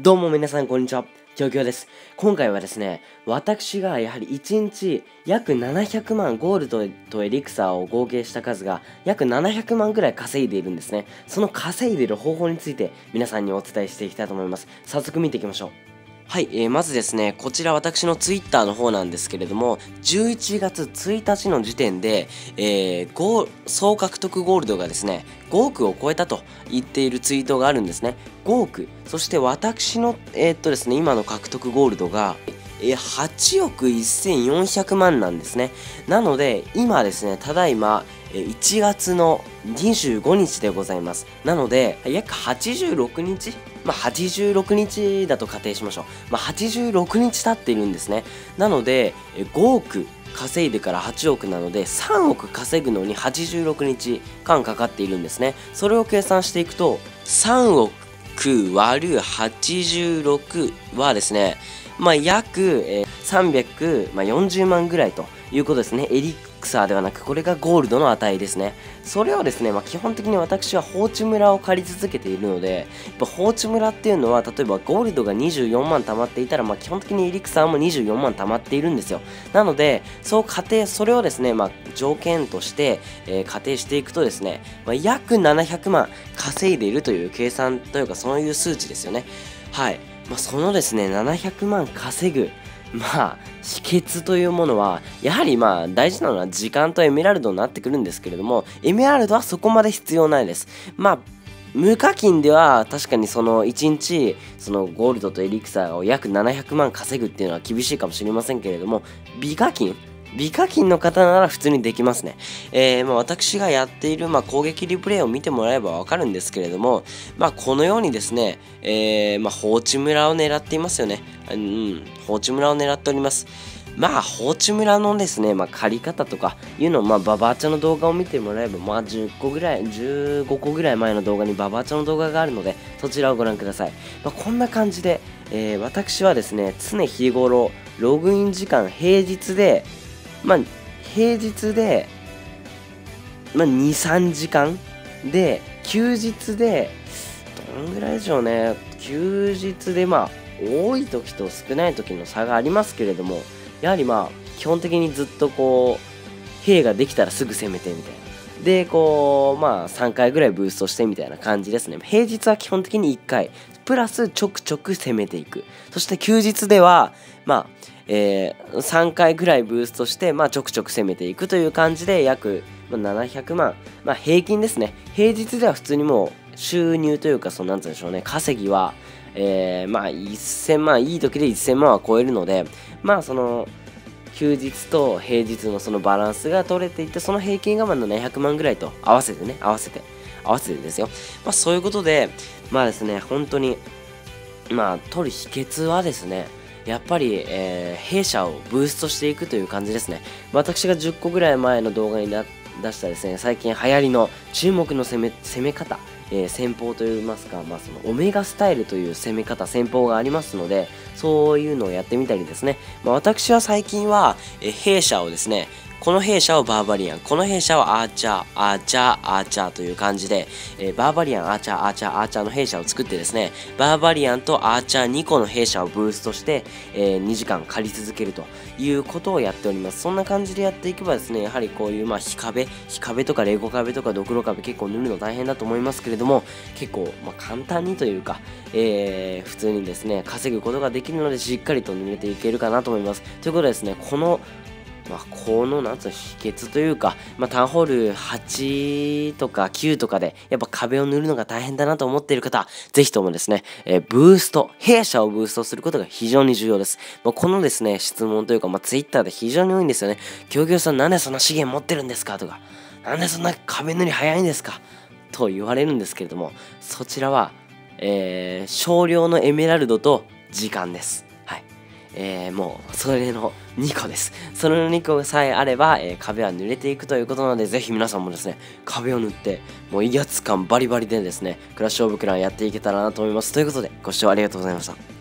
どうも皆さんこんにちは。きょうきょうです。今回はですね、私がやはり1日約700万ゴールドとエリクサーを合計した数が約700万くらい稼いでいるんですね。その稼いでいる方法について皆さんにお伝えしていきたいと思います。早速見ていきましょう。はい、えー、まずですね、こちら私のツイッターの方なんですけれども、11月1日の時点で、えー、総獲得ゴールドがですね、5億を超えたと言っているツイートがあるんですね。5億。そして私の、えー、っとですね、今の獲得ゴールドが、え8億1400万なんですね。なので、今ですね、ただいま、1月の25日でございます。なので、約86日まあ、86日だと仮定しましょう。まあ、86日経っているんですね。なので、5億稼いでから8億なので、3億稼ぐのに86日間かかっているんですね。それを計算していくと、3億割る86はですね、まあ、約、えー、340万ぐらいということですね。エリクサーではなく、これがゴールドの値ですね。それをですね、まあ、基本的に私は放置村を借り続けているので、やっぱ放置村っていうのは、例えばゴールドが24万溜まっていたら、まあ、基本的にエリクサーも24万溜まっているんですよ。なので、そう仮定、それをですね、まあ、条件として、えー、仮定していくとですね、まあ、約700万稼いでいるという計算というか、そういう数値ですよね。はい。まあ、そのですね、700万稼ぐ、まあ、秘訣というものは、やはりまあ、大事なのは時間とエメラルドになってくるんですけれども、エメラルドはそこまで必要ないです。まあ、無課金では確かにその1日そのゴールドとエリクサーを約700万稼ぐっていうのは厳しいかもしれませんけれども美課金美課金の方なら普通にできますね。えー、まあ、私がやっている、まあ、攻撃リプレイを見てもらえばわかるんですけれども、まあ、このようにですね、えー、ま放置村を狙っていますよね。うん、放置村を狙っております。まあ、放置村のですね、まあ、借り方とかいうのを、まあ、ババアチャの動画を見てもらえば、まあ、10個ぐらい、15個ぐらい前の動画にババアチャの動画があるので、そちらをご覧ください。まあ、こんな感じで、えー、私はですね、常日頃、ログイン時間平日で、まあ、平日で、まあ、2、3時間で、休日で、どんぐらいでしょうね、休日で、まあ、多い時と少ない時の差がありますけれども、やはりまあ、基本的にずっとこう、兵ができたらすぐ攻めてみたいな。で、こう、まあ、3回ぐらいブーストしてみたいな感じですね。平日は基本的に1回、プラスちょくちょく攻めていく。そして休日では、まあ、えー、3回ぐらいブーストして、まあ、ちょくちょく攻めていくという感じで約、まあ、700万、まあ、平均ですね。平日では普通にもう収入というかそのなんつうんでしょうね。稼ぎは、えー、まあ1000万いい時で1000万は超えるのでまあその休日と平日のそのバランスが取れていてその平均がまあ700万ぐらいと合わせてね合わせて合わせてですよ。まあそういうことでまあですね本当にまあ取る秘訣はですねやっぱり、えー、弊社をブーストしていくという感じですね。私が10個ぐらい前の動画に出したですね、最近流行りの注目の攻め攻め方、えー、戦法といいますか、まあ、そのオメガスタイルという攻め方、戦法がありますので、そういうのをやってみたりですね、まあ、私は最近は、えー、弊社をですね、この弊社をバーバリアン、この弊社はアーチャー、アーチャー、アーチャーという感じで、えー、バーバリアン、アーチャー、アーチャー、アーチャーの弊社を作ってですね、バーバリアンとアーチャー2個の弊社をブーストして、えー、2時間借り続けるということをやっております。そんな感じでやっていけばですね、やはりこういう、まあ、日壁、日壁とかレゴ壁とかドクロ壁結構塗るの大変だと思いますけれども、結構、まあ、簡単にというか、えー、普通にですね、稼ぐことができるのでしっかりと塗れていけるかなと思います。ということでですね、このまあ、このなんつうの秘訣というか、まあ、タウンホール8とか9とかでやっぱ壁を塗るのが大変だなと思っている方、ぜひともですね、えー、ブースト、弊社をブーストすることが非常に重要です。まあ、このですね、質問というか、まあ、Twitter で非常に多いんですよね。協業さんなんでそんな資源持ってるんですか？とか、なんでそんな壁塗り早いんですか？と言われるんですけれども、そちらは、えー、少量のエメラルドと時間です。えー、もうそれの2個です。その2個さえあれば、えー、壁は濡れていくということなので、ぜひ皆さんもですね、壁を塗って、もう威圧感バリバリでですね、クラッシュオブクランやっていけたらなと思います。ということで、ご視聴ありがとうございました。